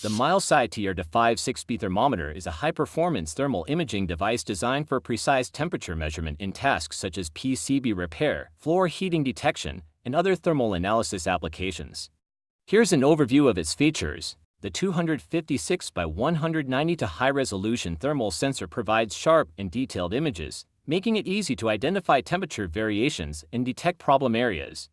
The MILESEEY TR-5 thermometer is a high-performance thermal imaging device designed for precise temperature measurement in tasks such as PCB repair, floor heating detection, and other thermal analysis applications. Here's an overview of its features. The 256 by 190 to high-resolution thermal sensor provides sharp and detailed images, making it easy to identify temperature variations and detect problem areas.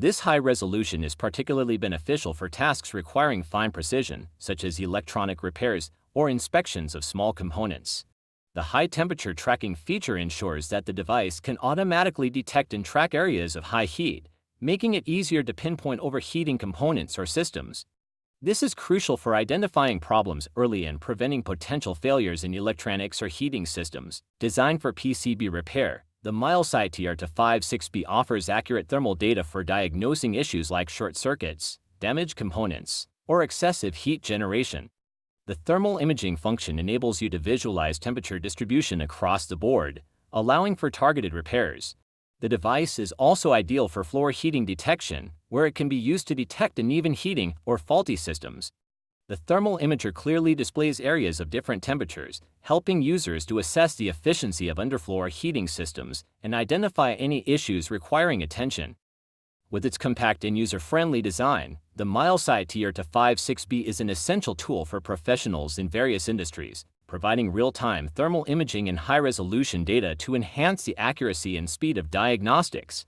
This high resolution is particularly beneficial for tasks requiring fine precision, such as electronic repairs or inspections of small components. The high temperature tracking feature ensures that the device can automatically detect and track areas of high heat, making it easier to pinpoint overheating components or systems. This is crucial for identifying problems early and preventing potential failures in electronics or heating systems. Designed for PCB repair, the MILESEEY TR-5 offers accurate thermal data for diagnosing issues like short circuits, damaged components, or excessive heat generation. The thermal imaging function enables you to visualize temperature distribution across the board, allowing for targeted repairs. The device is also ideal for floor heating detection, where it can be used to detect uneven heating or faulty systems. The thermal imager clearly displays areas of different temperatures, helping users to assess the efficiency of underfloor heating systems and identify any issues requiring attention. With its compact and user-friendly design, the MILESEEY TR-5 is an essential tool for professionals in various industries, providing real-time thermal imaging and high-resolution data to enhance the accuracy and speed of diagnostics.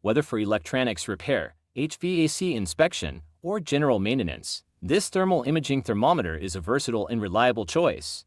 Whether for electronics repair, HVAC inspection, or general maintenance, this thermal imaging thermometer is a versatile and reliable choice.